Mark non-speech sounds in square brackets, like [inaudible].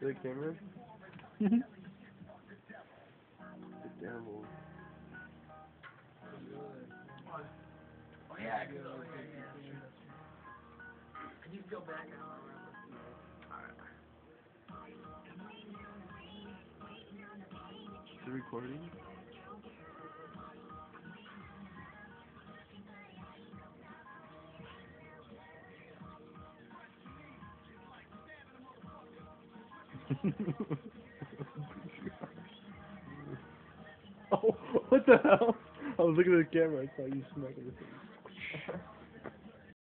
The camera? Mhm. The devil. Oh yeah, good. Can you go back and Is it recording? [laughs] oh, what the hell? I was looking at the camera. I saw you smacking the [laughs] thing.